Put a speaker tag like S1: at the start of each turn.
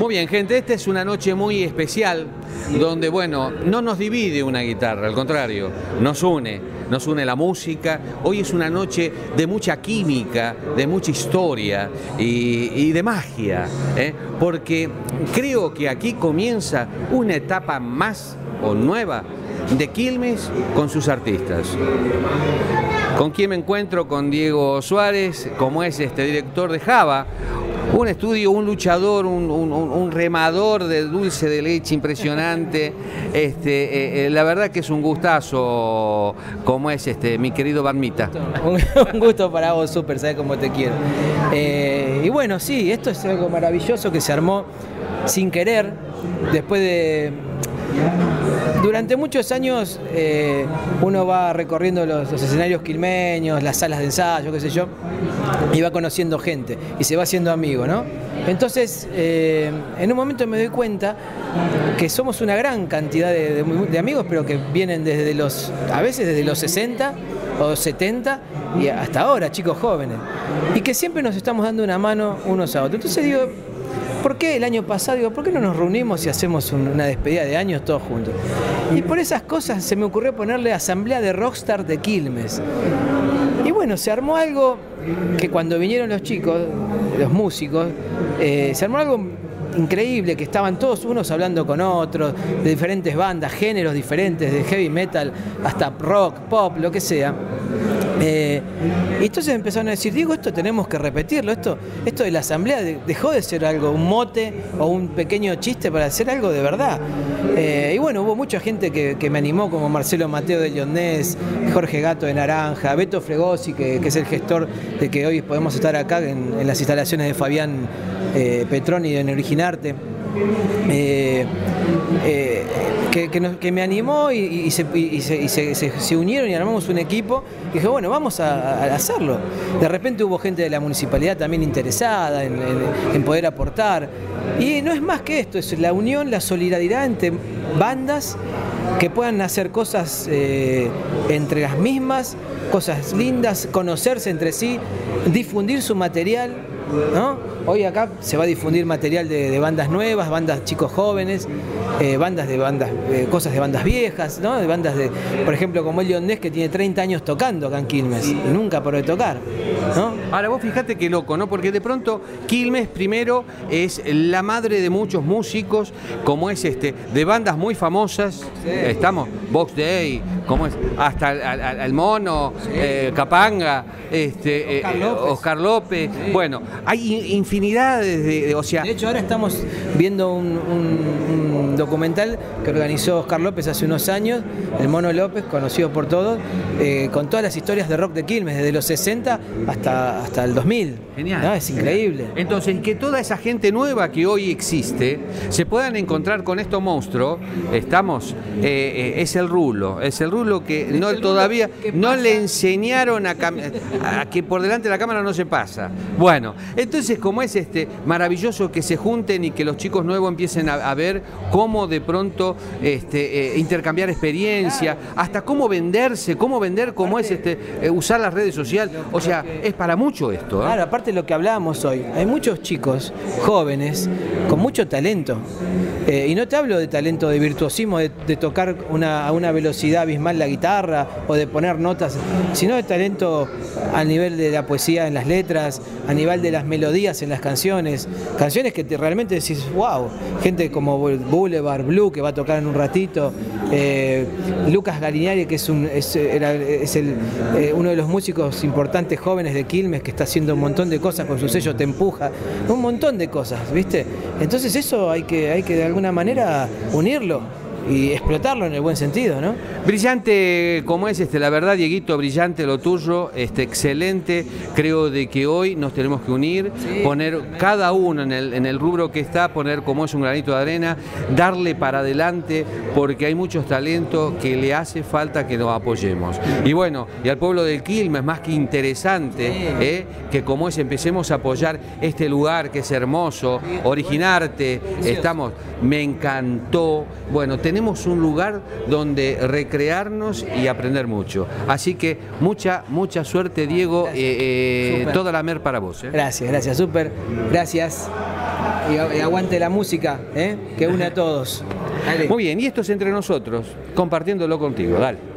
S1: Muy bien, gente, esta es una noche muy especial donde, bueno, no nos divide una guitarra, al contrario, nos une, nos une la música. Hoy es una noche de mucha química, de mucha historia y, de magia, ¿eh? porque creo que aquí comienza una etapa más o nueva de Quilmes con sus artistas. ¿Con quién me encuentro? Con Diego Suárez, como es este director de Java, un estudio, un luchador, un, remador de dulce de leche impresionante. Este, eh, eh, la verdad que es un gustazo, como es este, mi querido Barmita.
S2: Un, gusto para vos, súper, sabes cómo te quiero. Eh, y bueno, sí, esto es algo maravilloso que se armó sin querer, después de durante muchos años eh, uno va recorriendo los, escenarios quilmeños, las salas de ensayo, qué sé yo, y va conociendo gente y se va haciendo amigo, ¿no? Entonces, eh, en un momento me doy cuenta que somos una gran cantidad de, amigos, pero que vienen desde los, a veces desde los 60 o 70 y hasta ahora, chicos jóvenes, y que siempre nos estamos dando una mano unos a otros. Entonces digo, ¿Por qué el año pasado, digo, por qué no nos reunimos y hacemos una despedida de años todos juntos? Y por esas cosas se me ocurrió ponerle Asamblea de Rockstar de Quilmes. Y bueno, se armó algo que cuando vinieron los chicos, los músicos, eh, se armó algo increíble, que estaban todos unos hablando con otros, de diferentes bandas, géneros diferentes, de heavy metal hasta rock, pop, lo que sea. Eh, y entonces empezaron a decir, digo, esto tenemos que repetirlo, esto, esto de la asamblea dejó de ser algo, un mote o un pequeño chiste para hacer algo de verdad. Eh, y bueno, hubo mucha gente que, me animó, como Marcelo Mateo de Leonés, Jorge Gato de Naranja, Beto Fregosi, que, es el gestor de que hoy podemos estar acá en, las instalaciones de Fabián eh, Petroni en Originarte. Eh, que, me animó y, se, unieron y armamos un equipo. Y dije, bueno, vamos a, hacerlo. De repente hubo gente de la municipalidad también interesada en, poder aportar. Y no es más que esto, es la unión, la solidaridad entre bandas que puedan hacer cosas eh, entre las mismas, cosas lindas, conocerse entre sí, difundir su material. ¿No? Hoy acá se va a difundir material de, bandas nuevas, bandas chicos jóvenes, eh, bandas de bandas, eh, cosas de bandas viejas, ¿no? De bandas de, por ejemplo, como el Leondés que tiene 30 años tocando acá en Quilmes y nunca por de tocar, ¿no?
S1: Ahora vos fijate qué loco, ¿no? Porque de pronto Quilmes primero es la madre de muchos músicos, como es este, de bandas muy famosas, estamos, Box Day, como es, hasta el, Mono, eh, Capanga, este, Oscar López, bueno, hay infinidad de, o sea...
S2: De hecho, ahora estamos viendo un, documental que organizó Oscar López hace unos años, el Mono López, conocido por todos, eh, con todas las historias de rock de Quilmes, desde los 60 hasta, hasta el 2000.
S1: Genial.
S2: Es increíble.
S1: Entonces, que toda esa gente nueva que hoy existe se puedan encontrar con estos monstruos, estamos, eh, eh, es el rulo, es el rulo que no todavía no le enseñaron a, a que por delante de la cámara no se pasa. Bueno, entonces como es este maravilloso que se junten y que los chicos nuevos empiecen a, ver cómo de pronto este, eh, intercambiar experiencia, hasta cómo venderse, cómo vender, cómo es este, eh, usar las redes sociales. O sea, es para mucho esto.
S2: ¿eh? Claro, aparte de lo que hablábamos hoy, hay muchos chicos jóvenes con mucho talento. y no te hablo de talento de virtuosismo, de, tocar a una velocidad abismal la guitarra o de poner notas, sino de talento a nivel de la poesía en las letras, a nivel de las melodías en las canciones, canciones que te, realmente decís, wow, gente como Boulevard Blue que va a tocar en un ratito, eh, Lucas Gariñari que es, un, es, el, eh, uno de los músicos importantes jóvenes de Quilmes que está haciendo un montón de cosas con su sello Te Empuja, un montón de cosas, ¿viste? Entonces eso hay que, hay que de alguna manera unirlo y explotarlo en el buen sentido, ¿no?
S1: Brillante como es, este, la verdad, Dieguito, brillante lo tuyo, este, excelente. Creo de que hoy nos tenemos que unir, poner cada uno en el, en el rubro que está, poner como es un granito de arena, darle para adelante, porque hay muchos talentos que le hace falta que nos apoyemos. Y bueno, y al pueblo del Quilmes, más que interesante, ¿eh? que como es, empecemos a apoyar este lugar que es hermoso, originarte, estamos, me encantó. Bueno, tenemos un lugar donde recrearnos y aprender mucho. Así que mucha, mucha suerte, Diego. Eh, eh, toda la mer para vos.
S2: ¿eh? Gracias, gracias, súper. Gracias. y, aguante la música, que une a todos. Dale.
S1: Muy bien, y esto es entre nosotros, compartiéndolo contigo, dale.